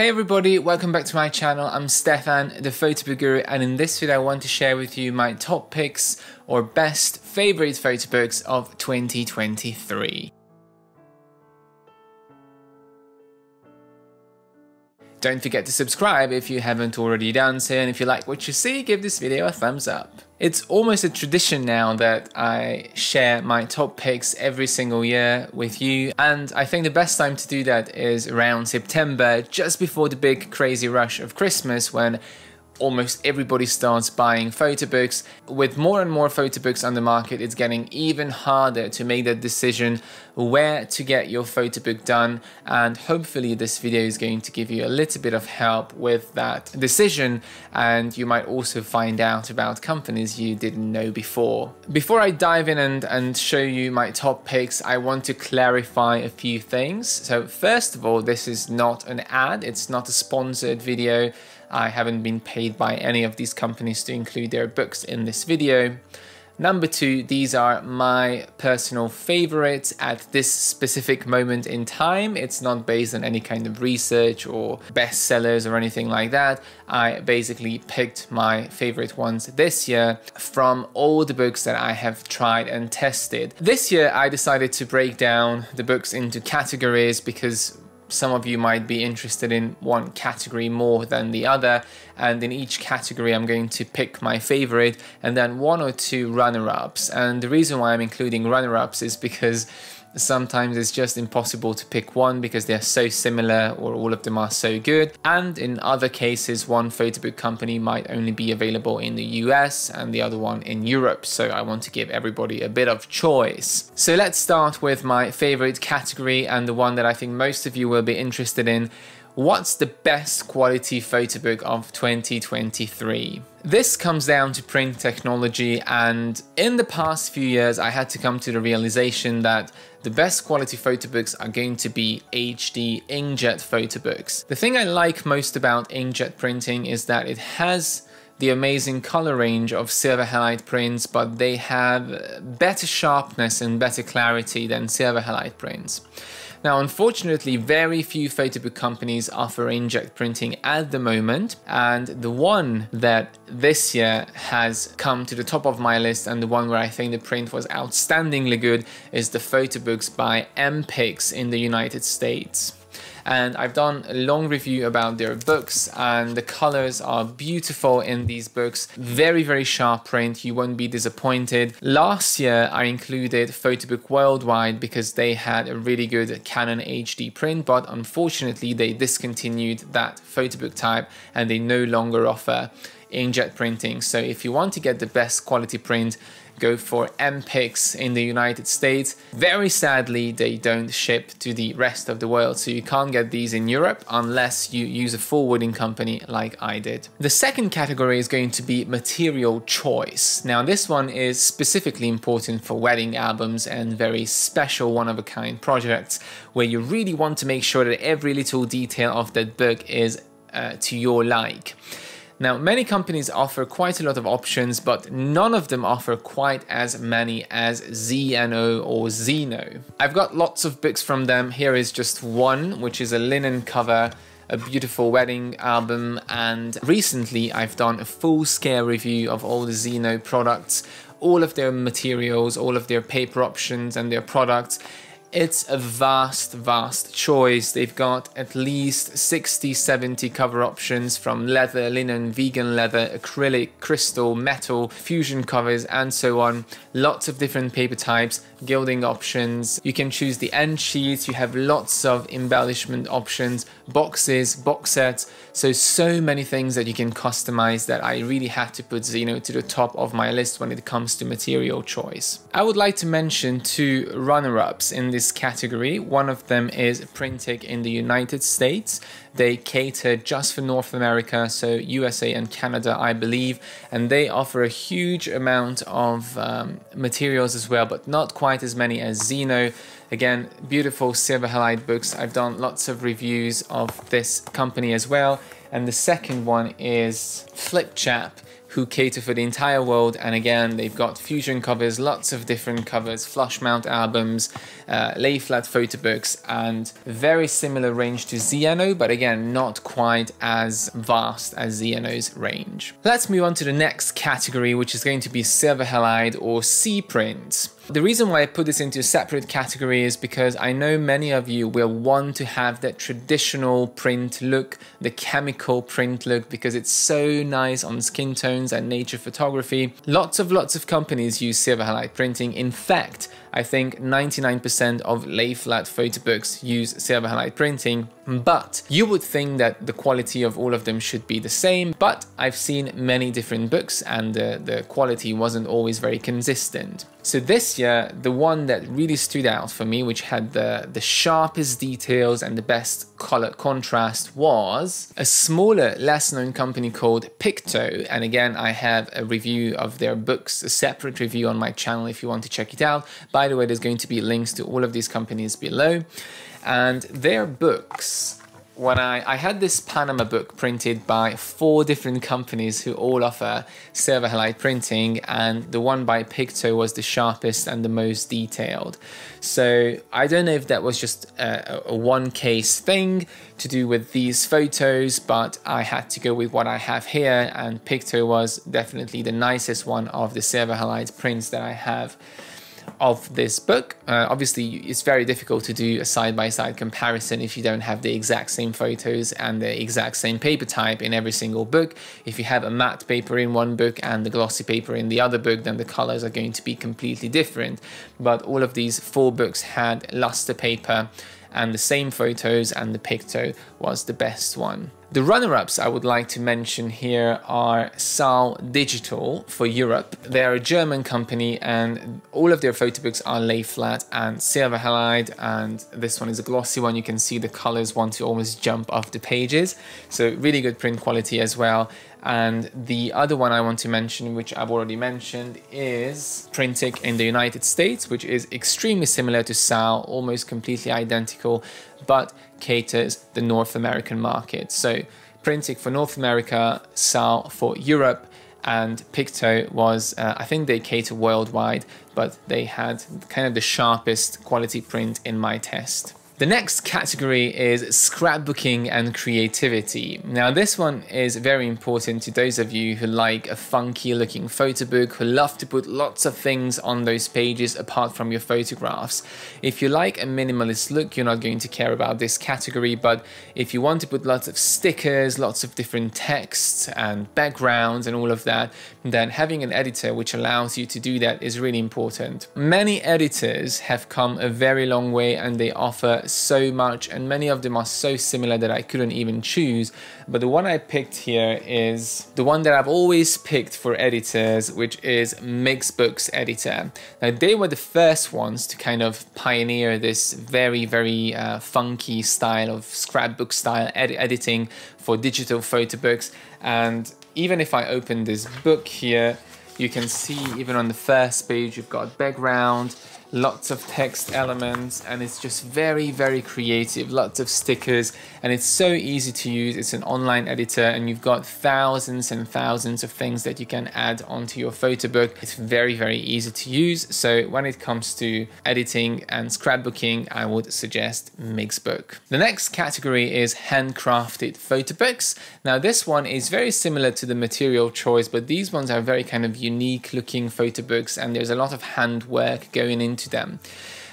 Hey everybody, welcome back to my channel. I'm Stefan, the photo guru, and in this video I want to share with you my top picks or best favorite photo books of 2023. Don't forget to subscribe if you haven't already done so, and if you like what you see, give this video a thumbs up. It's almost a tradition now that I share my top picks every single year with you, and I think the best time to do that is around September, just before the big crazy rush of Christmas when almost everybody starts buying photo books. With more and more photo books on the market, it's getting even harder to make that decision where to get your photo book done. And hopefully this video is going to give you a little bit of help with that decision. And you might also find out about companies you didn't know before. Before I dive in and, and show you my top picks, I want to clarify a few things. So first of all, this is not an ad. It's not a sponsored video. I haven't been paid by any of these companies to include their books in this video. Number two, these are my personal favorites at this specific moment in time. It's not based on any kind of research or bestsellers or anything like that. I basically picked my favorite ones this year from all the books that I have tried and tested. This year, I decided to break down the books into categories because some of you might be interested in one category more than the other and in each category I'm going to pick my favorite and then one or two runner-ups. And the reason why I'm including runner-ups is because Sometimes it's just impossible to pick one because they're so similar or all of them are so good. And in other cases, one photo book company might only be available in the US and the other one in Europe. So I want to give everybody a bit of choice. So let's start with my favorite category and the one that I think most of you will be interested in What's the best quality photo book of 2023? This comes down to print technology and in the past few years I had to come to the realization that the best quality photo books are going to be HD inkjet photo books. The thing I like most about inkjet printing is that it has the amazing color range of silver halide prints, but they have better sharpness and better clarity than silver halide prints. Now, unfortunately, very few photobook companies offer inkjet printing at the moment, and the one that this year has come to the top of my list and the one where I think the print was outstandingly good is the photobooks by MPix in the United States and I've done a long review about their books and the colors are beautiful in these books. Very, very sharp print. You won't be disappointed. Last year, I included Photobook Worldwide because they had a really good Canon HD print, but unfortunately they discontinued that photobook type and they no longer offer inkjet printing. So if you want to get the best quality print, go for MPix in the United States. Very sadly, they don't ship to the rest of the world, so you can't get these in Europe unless you use a forwarding company like I did. The second category is going to be material choice. Now, this one is specifically important for wedding albums and very special one-of-a-kind projects where you really want to make sure that every little detail of that book is uh, to your like. Now, many companies offer quite a lot of options, but none of them offer quite as many as ZNO or Zeno. I've got lots of books from them. Here is just one, which is a linen cover a beautiful wedding album and recently I've done a full scale review of all the Zeno products all of their materials all of their paper options and their products it's a vast, vast choice. They've got at least 60, 70 cover options from leather, linen, vegan leather, acrylic, crystal, metal, fusion covers, and so on. Lots of different paper types, gilding options. You can choose the end sheets. You have lots of embellishment options, boxes, box sets. So, so many things that you can customize that I really had to put Zeno to the top of my list when it comes to material choice. I would like to mention two runner-ups in this this category. One of them is Printique in the United States. They cater just for North America, so USA and Canada, I believe, and they offer a huge amount of um, materials as well, but not quite as many as Zeno. Again, beautiful silver halide books. I've done lots of reviews of this company as well. And the second one is Flipchap who cater for the entire world. And again, they've got fusion covers, lots of different covers, flush mount albums, uh, lay flat photo books, and very similar range to Zeno, but again, not quite as vast as Zeno's range. Let's move on to the next category, which is going to be silver halide or C-print. The reason why I put this into a separate category is because I know many of you will want to have that traditional print look, the chemical print look, because it's so nice on skin tones and nature photography. Lots of lots of companies use silver halide printing. In fact, I think 99% of lay flat photo books use silver halide printing, but you would think that the quality of all of them should be the same, but I've seen many different books and the, the quality wasn't always very consistent. So this year, the one that really stood out for me, which had the, the sharpest details and the best color contrast was a smaller, less known company called Pikto. And again, I have a review of their books, a separate review on my channel if you want to check it out. By the way, there's going to be links to all of these companies below. And their books when I, I had this Panama book printed by four different companies who all offer silver halide printing and the one by Pikto was the sharpest and the most detailed. So I don't know if that was just a, a one case thing to do with these photos, but I had to go with what I have here and Pikto was definitely the nicest one of the silver halide prints that I have of this book. Uh, obviously, it's very difficult to do a side-by-side -side comparison if you don't have the exact same photos and the exact same paper type in every single book. If you have a matte paper in one book and the glossy paper in the other book, then the colors are going to be completely different. But all of these four books had luster paper and the same photos and the Pikto was the best one. The runner-ups I would like to mention here are Saal Digital for Europe. They're a German company and all of their photo books are lay flat and silver halide and this one is a glossy one. You can see the colors want to almost jump off the pages. So really good print quality as well. And the other one I want to mention, which I've already mentioned, is Printique in the United States, which is extremely similar to Saal, almost completely identical, but caters the North American market. So Printique for North America, Saal for Europe, and Pikto was, uh, I think they cater worldwide, but they had kind of the sharpest quality print in my test. The next category is scrapbooking and creativity. Now this one is very important to those of you who like a funky looking photo book, who love to put lots of things on those pages apart from your photographs. If you like a minimalist look, you're not going to care about this category, but if you want to put lots of stickers, lots of different texts and backgrounds and all of that, then having an editor which allows you to do that is really important. Many editors have come a very long way and they offer so much and many of them are so similar that I couldn't even choose. But the one I picked here is the one that I've always picked for editors, which is Mixbooks Editor. Now they were the first ones to kind of pioneer this very, very uh, funky style of scrapbook style ed editing for digital photo books. And even if I open this book here, you can see even on the first page, you've got background, lots of text elements and it's just very very creative. Lots of stickers and it's so easy to use. It's an online editor and you've got thousands and thousands of things that you can add onto your photo book. It's very very easy to use. So when it comes to editing and scrapbooking I would suggest Mixbook. The next category is handcrafted photo books. Now this one is very similar to the material choice but these ones are very kind of unique looking photo books and there's a lot of handwork going into them.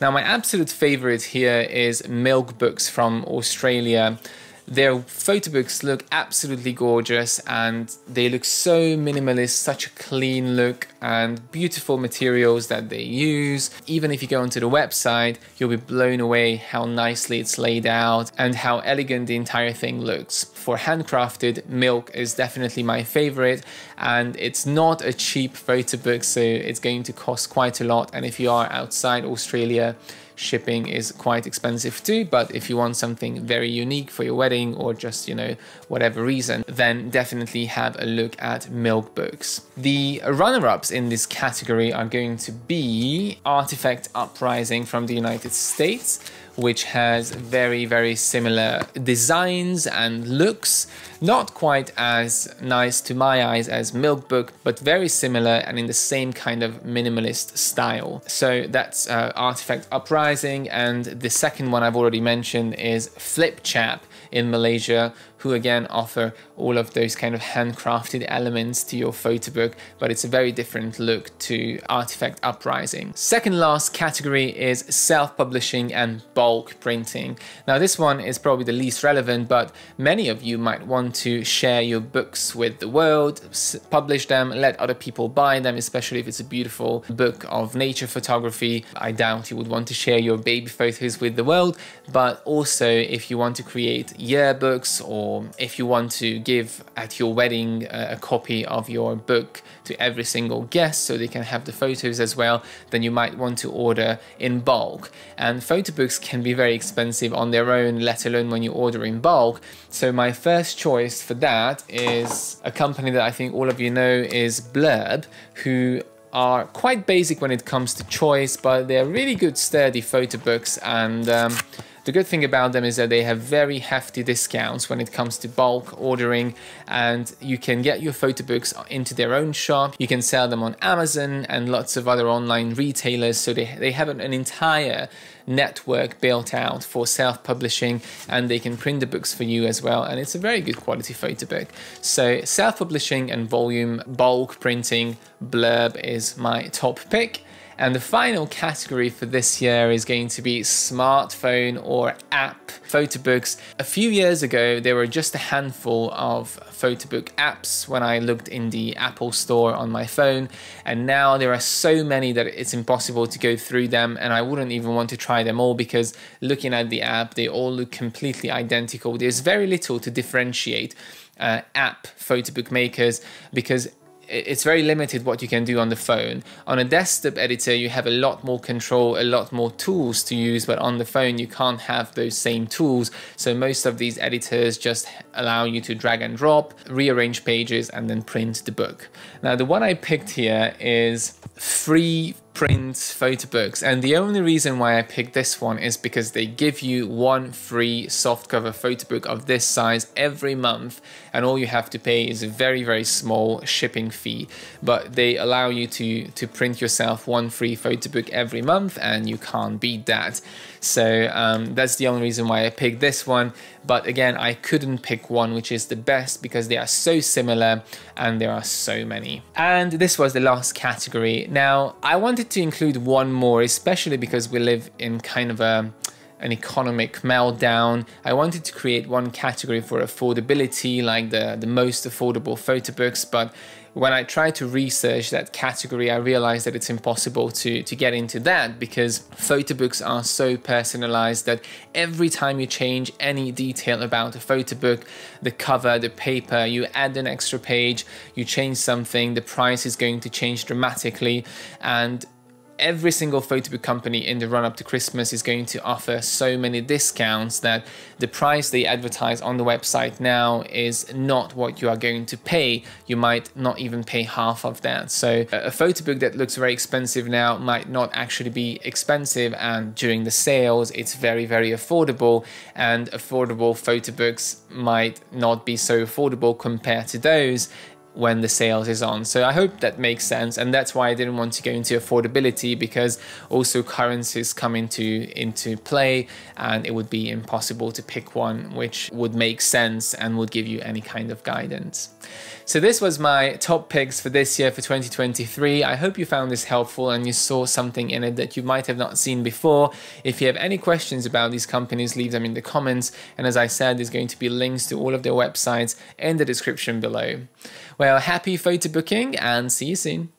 Now, my absolute favorite here is Milk Books from Australia. Their photo books look absolutely gorgeous and they look so minimalist, such a clean look and beautiful materials that they use. Even if you go onto the website, you'll be blown away how nicely it's laid out and how elegant the entire thing looks. For handcrafted, Milk is definitely my favorite and it's not a cheap photo book so it's going to cost quite a lot and if you are outside Australia shipping is quite expensive too but if you want something very unique for your wedding or just you know whatever reason then definitely have a look at milk books. The runner-ups in this category are going to be artifact uprising from the united states which has very, very similar designs and looks. Not quite as nice to my eyes as Milk Book, but very similar and in the same kind of minimalist style. So that's uh, Artifact Uprising, and the second one I've already mentioned is Flipchap in Malaysia, who again offer all of those kind of handcrafted elements to your photo book, but it's a very different look to Artifact Uprising. Second last category is self-publishing and bulk printing. Now this one is probably the least relevant, but many of you might want to share your books with the world, publish them, let other people buy them, especially if it's a beautiful book of nature photography. I doubt you would want to share your baby photos with the world, but also if you want to create yearbooks or if you want to give at your wedding a, a copy of your book to every single guest so they can have the photos as well, then you might want to order in bulk. And photo books can be very expensive on their own, let alone when you order in bulk. So my first choice for that is a company that I think all of you know is Blurb, who are quite basic when it comes to choice, but they're really good sturdy photo books and um, the good thing about them is that they have very hefty discounts when it comes to bulk ordering and you can get your photo books into their own shop. You can sell them on Amazon and lots of other online retailers. So they, they have an, entire network built out for self-publishing and they can print the books for you as well and it's a very good quality photo book. So self-publishing and volume bulk printing blurb is my top pick. And the final category for this year is going to be smartphone or app photo books. A few years ago, there were just a handful of photo book apps when I looked in the Apple store on my phone. And now there are so many that it's impossible to go through them. And I wouldn't even want to try them all because looking at the app, they all look completely identical. There's very little to differentiate uh, app photo book makers because it's very limited what you can do on the phone. On a desktop editor, you have a lot more control, a lot more tools to use, but on the phone, you can't have those same tools. So most of these editors just allow you to drag and drop, rearrange pages, and then print the book. Now, the one I picked here is free print photo books. And the only reason why I picked this one is because they give you one free softcover photo book of this size every month and all you have to pay is a very very small shipping fee. But they allow you to to print yourself one free photo book every month and you can't beat that. So um, that's the only reason why I picked this one. But again I couldn't pick one which is the best because they are so similar and there are so many. And this was the last category. Now I wanted wanted to include one more, especially because we live in kind of a an economic meltdown. I wanted to create one category for affordability, like the, the most affordable photo books, but when I tried to research that category, I realized that it's impossible to, to get into that because photo books are so personalized that every time you change any detail about a photo book, the cover, the paper, you add an extra page, you change something, the price is going to change dramatically. And every single photo book company in the run up to Christmas is going to offer so many discounts that the price they advertise on the website now is not what you are going to pay. You might not even pay half of that. So a photo book that looks very expensive now might not actually be expensive and during the sales it's very very affordable and affordable photo books might not be so affordable compared to those when the sales is on. So I hope that makes sense. And that's why I didn't want to go into affordability because also currencies come into, into play and it would be impossible to pick one which would make sense and would give you any kind of guidance. So this was my top picks for this year for 2023. I hope you found this helpful and you saw something in it that you might have not seen before. If you have any questions about these companies, leave them in the comments. And as I said, there's going to be links to all of their websites in the description below. Well, happy photo booking and see you soon.